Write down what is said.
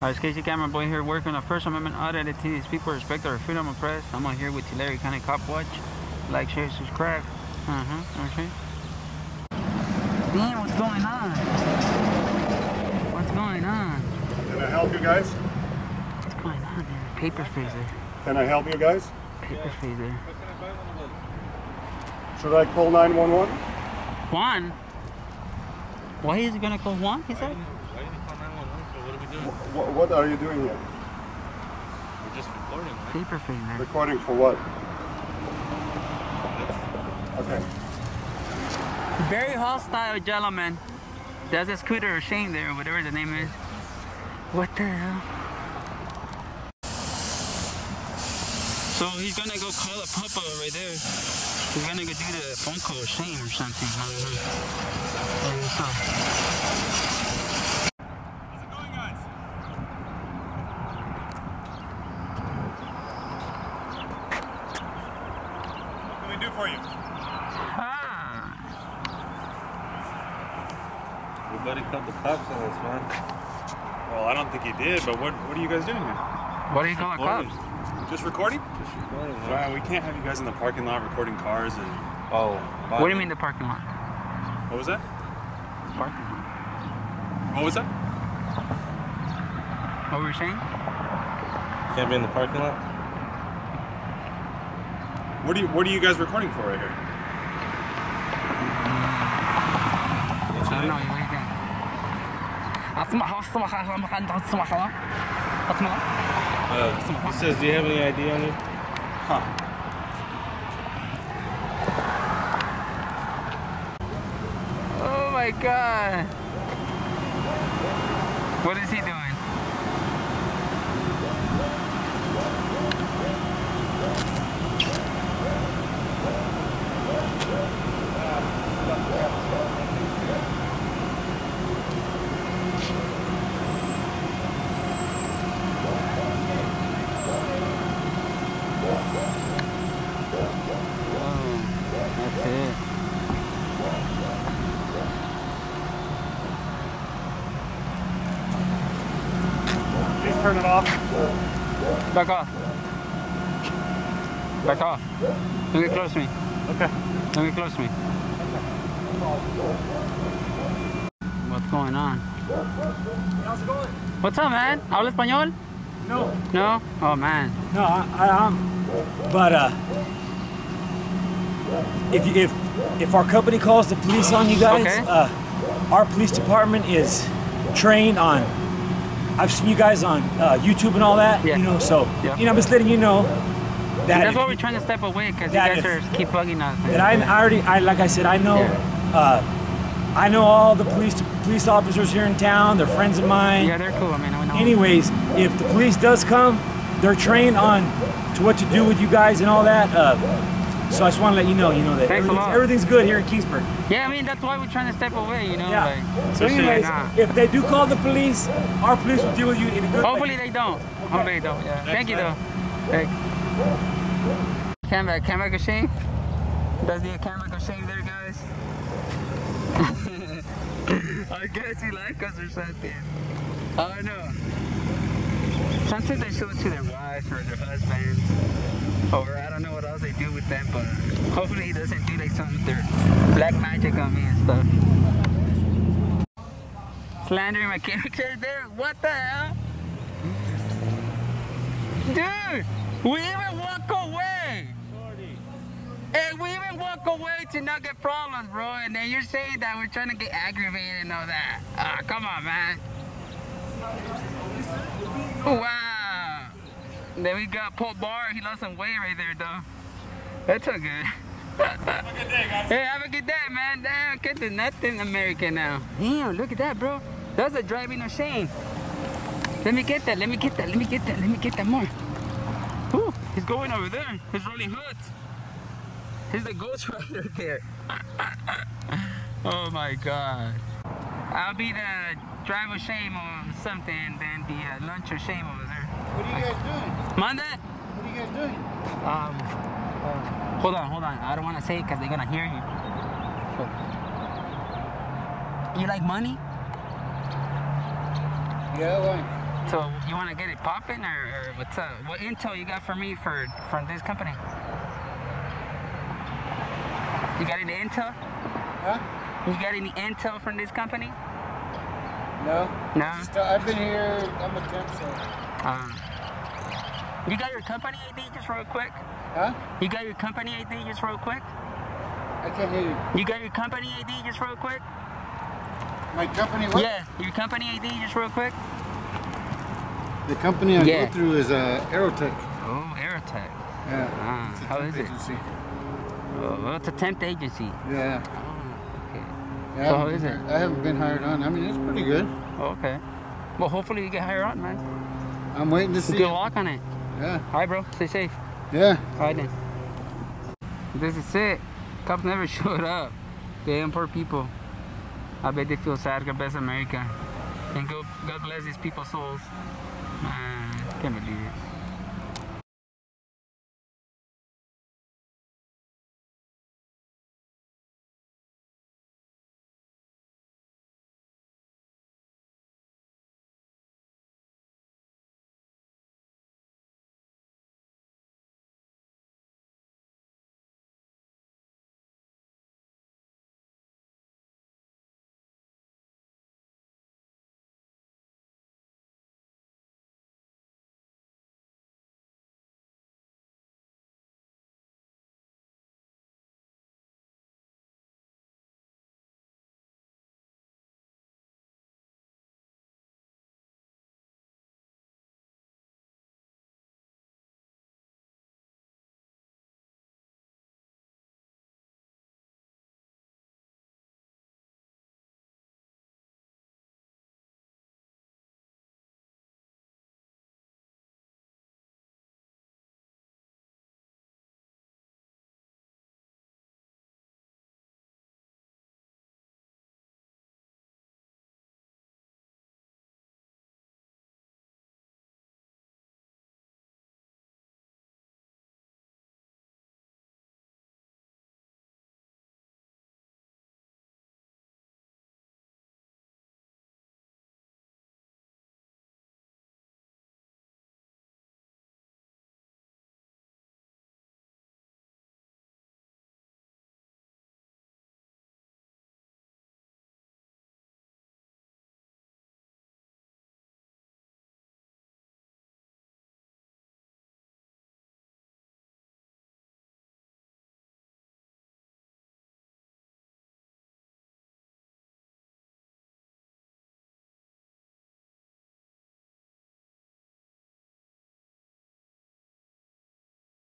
Hi, it's KC CameraBoy here working on a First Amendment audit at these people respect our freedom of press. I'm on here with Tulare County Cop Watch. Like, share, subscribe. Uh-huh, okay. Damn, what's going on? What's going on? Can I help you guys? What's going on there? Paper freezer. Can I help you guys? Paper freezer. Should I call 911? Juan? Why is he gonna call Juan, he said? Why didn't you call 911? So what are doing? Wh- What are you doing here? We're just recording, right? Paper freezer. Recording for what? Okay. Very hostile gentleman. There's a scooter or Shane there, whatever the name is. What the hell? So he's gonna go call a papa right there. He's gonna go do the phone call with Shane or something. I don't know. I guess so. How's it going, guys? What can we do for you? Ah, Your buddy called the cops on us, man. Well, I don't think he did, but what, what are you guys doing here? what are you call a cops? Just recording? Just recording, man. Well, we can't have you guys in the parking lot recording cars and... Oh, What do you mean the parking lot? What was that? Parking lot. What was that? What were you saying? Can't be in the parking lot? What do you What are you guys recording for right here? Uh, He says, do you have any ID on you? Huh. Oh my god. What is he doing? Turn it off. Back off. Back off. Don't get close to me. Okay. Don't get close to me. What's going on? How's it going? What's up, man? ¿Habla español? No, No? Oh, man. no, I, I am. But uh, if you, if if our company calls the police on you guys, Okay. uh, our police department is trained on. I've seen you guys on uh, YouTube and all that. Yeah. You know, so Yeah. you know, I'm just letting you know that That's why we're trying to step away, because you guys are keep bugging us. that I, I already, I like I said, I know. Yeah. Uh, I know all the police police officers here in town. They're friends of mine. Yeah, they're cool. I mean, I know. Anyways, if the police does come, they're trained on to what to do with you guys and all that. Uh, so I just want to let you know, you know that everything's, everything's good here in Kingsburg. Yeah, I mean, that's why we're trying to step away, you know? Yeah. Like, So anyways, if they do call the police, our police will deal with you in a good Hopefully way. they don't. Hopefully they don't. Yeah. Thank you though. Thanks. Camera, camera shame. Does the camera shame there, guys? I guess he like us or something. I don't know. Sometimes they show it to their wife or their husband. Or I don't know what else they do with them, but hopefully he doesn't do like some their black magic on me and stuff. Slandering my character there? What the hell? Dude, we even walk away. Hey, we even walk away to not get problems, bro. And then you're saying that we're trying to get aggravated and all that. Ah, come on, man. Wow. Then we got Paul Bar. He lost some weight right there, though. That's all good. Hey, have a good day, man. Damn, can't do nothing American now. Damn, look at that, bro. That's a driving of shame. Let me get that. Let me get that. Let me get that. Let me get that more. Ooh, he's going over there. He's rolling hood. He's the ghost rider there. oh my god. I'll be the drive of shame or something, then the uh, lunch of shame over there. What are you guys doing? Monday? What are you guys doing? Um, uh, hold on, hold on. I don't want to say it because they're gonna hear you. You like money? Yeah, why? So you want to get it popping, or, or what's up? What intel you got for me for from this company? You got any intel? Huh? You got any intel from this company? No. No. Just, uh, I've been here. I'm a temp, so. Um, you got your company ID just real quick? Huh? You got your company ID just real quick? I can't hear you. You got your company ID just real quick? My company, what? Yeah, your company ID just real quick? The company I Yeah. go through is uh, Aerotek. Oh, Aerotek. Yeah. Ah, It's a how it? Oh, well, it's a temp agency. Yeah. Okay. yeah So how been it? I haven't been hired on. I mean, it's pretty good. Oh, okay. Well, hopefully you get hired on, man. I'm waiting to see. Good luck on it. Yeah. All right, bro. Stay safe. Yeah. All right, then. This is it. Cops never showed up. Damn poor people. I bet they feel sad. God bless America. And God bless these people's souls. Man, can't believe it.